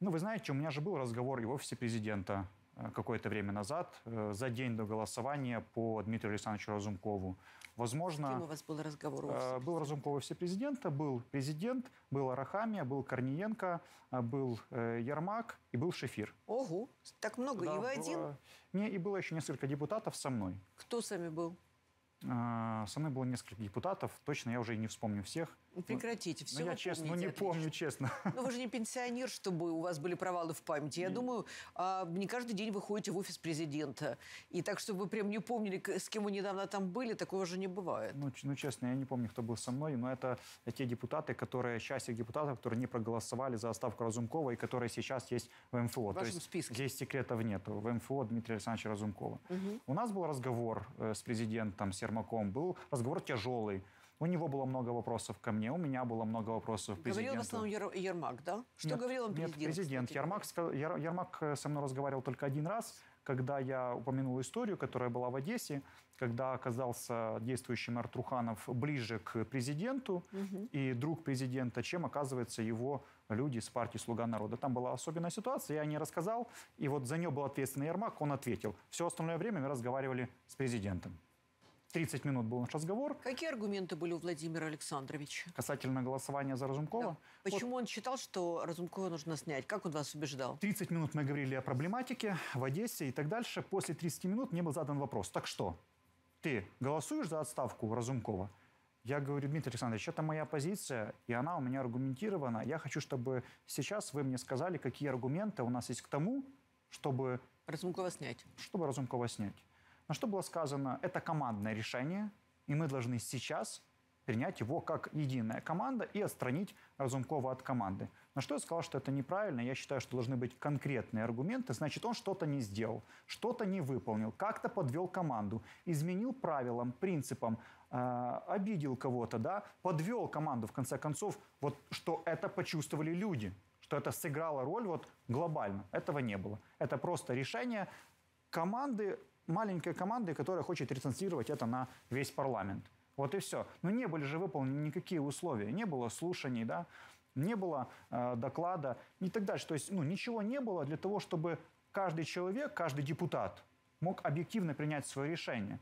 Ну, вы знаете, у меня же был разговор и в офисе президента э, какое-то время назад, э, за день до голосования по Дмитрию Александровичу Разумкову. Возможно... Кем у вас был разговор? Э, был Разумков в офисе президента, был президент, был Арахамия, был Корниенко, был Ермак и был Шефир. Ого, так много. Да, и вы один? Не, и было еще несколько депутатов со мной. Кто с вами был? А, со мной было несколько депутатов, точно я уже и не вспомню всех. Ну, прекратите, все ну, я честно, ну не отлично. помню, честно. Ну вы же не пенсионер, чтобы у вас были провалы в памяти. Я думаю, а, не каждый день вы ходите в офис президента. И так, чтобы вы прям не помнили, с кем вы недавно там были, такого же не бывает. Ну, ну честно, я не помню, кто был со мной, но это те депутаты, которые, часть депутатов, которые не проголосовали за оставку Разумкова и которые сейчас есть в МФО. В вашем То есть списке. здесь секретов нет. В МФО Дмитрия Александровича Разумкова. Угу. У нас был разговор э, с президентом, с Ермаком, был разговор тяжелый. У него было много вопросов ко мне, у меня было много вопросов к президенту. Говорил в основном Ер, Ермак, да? Что нет, говорил он президент? Нет, президент. Ермак, Ермак э, со мной разговаривал только один раз, когда я упомянул историю, которая была в Одессе, когда оказался действующий мэр Труханов ближе к президенту угу. и друг президента, чем оказывается его люди с партии «Слуга народа». Там была особенная ситуация, я не рассказал, и вот за нее был ответственный Ермак, он ответил. Все остальное время мы разговаривали с президентом. 30 минут был наш разговор. Какие аргументы были у Владимира Александровича? Касательно голосования за Разумкова. Да. Почему вот. он считал, что Разумкова нужно снять? Как он вас убеждал? 30 минут мы говорили о проблематике в Одессе и так дальше. После 30 минут мне был задан вопрос. Так что, ты голосуешь за отставку Разумкова? Я говорю, Дмитрий Александрович, это моя позиция, и она у меня аргументирована. Я хочу, чтобы сейчас вы мне сказали, какие аргументы у нас есть к тому, чтобы... Разумкова снять. Чтобы Разумкова снять. На что было сказано, это командное решение, и мы должны сейчас принять его как единая команда и отстранить Разумкова от команды. На что я сказал, что это неправильно. Я считаю, что должны быть конкретные аргументы. Значит, он что-то не сделал, что-то не выполнил, как-то подвел команду, изменил правилам, принципам, э, обидел кого-то, да, подвел команду, в конце концов, вот что это почувствовали люди, что это сыграло роль вот глобально. Этого не было. Это просто решение команды маленькой командой, которая хочет ретранслировать это на весь парламент. Вот и все. Но не были же выполнены никакие условия. Не было слушаний, да, не было э, доклада и так дальше. То есть ну, ничего не было для того, чтобы каждый человек, каждый депутат мог объективно принять свое решение.